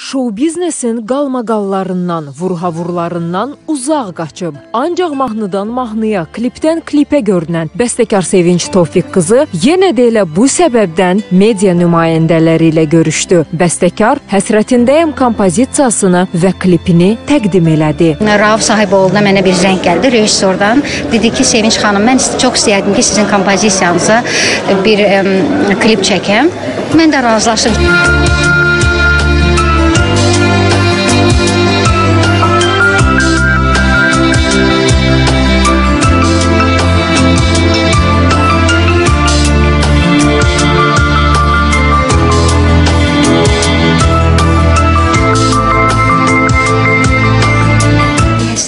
Şou biznesin qalmaqallarından, vurhavurlarından uzaq qaçıb, ancaq mahnıdan mahnıya, klipdən klipə görünən bəstəkar Sevinç Tofiq qızı yenə də elə bu səbəbdən media nümayəndələri ilə görüşdü. Bəstəkar Həsrətindəyəm kompozisiyasını və klipini təqdim elədi. Rauf Sahiboğlu'na mənə bir zəng gəldi rejissordan. Dedi ki, Sevinç xanım, mən çox istəyərdim ki, sizin kompozisiyanıza bir ə, klip çəkəm. Mən də razılaşdım.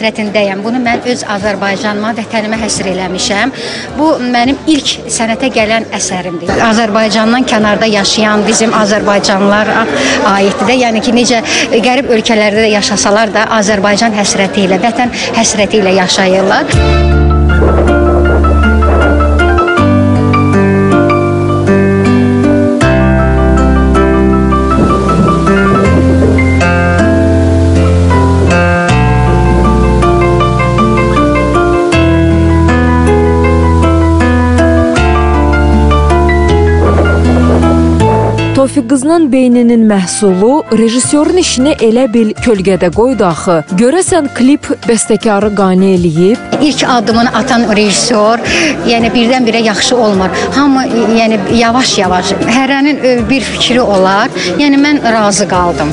Həsrətindəyəm. Bunu mən öz Azərbaycanıma, vətənimə həsr eləmişəm. Bu mənim ilk sənətə gələn əsərimdir. Azərbaycandan kənarda yaşayan bizim Azərbaycanlılara aiddir də. Yəni ki, necə qərib ölkələrdə də yaşasalar da Azərbaycan həsrəti ilə, vətən həsrəti ilə yaşayırlar. Tofiq qızının beyninin məhsulu rejissorun işini elə bil kölgədə qoydu axı. Görəsən klip bəstəkarı qane eləyib? İlk addımını atan rejissor, yəni birdən-birə yaxşı olmur. Hamı yəni yavaş-yavaş hərənin bir fikri olar. Yəni mən razı qaldım.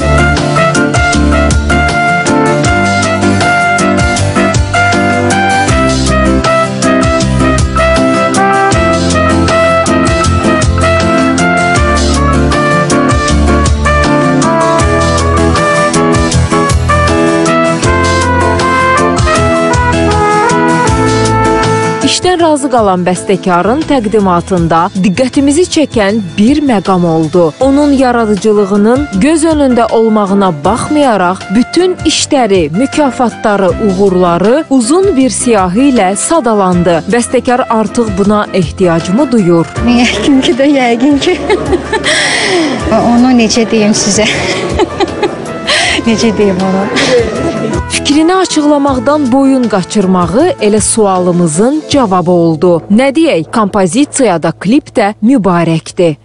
İşdən razı qalan bəstəkarın təqdimatında diqqətimizi çəkən bir məqam oldu. Onun yaradıcılığının göz önündə olmağına baxmayaraq, bütün işləri, mükafatları, uğurları uzun bir siyahı ilə sadalandı. Bəstəkar artıq buna ehtiyacmı duyur? Yəqin ki də, yəqin ki. Onu necə deyim sizə? necə deyim onu? Fikrini açıqlamaqdan boyun qaçırmağı elə sualımızın cavabı oldu. Nə deyək, kompozisiyada klip də mübarəkdir.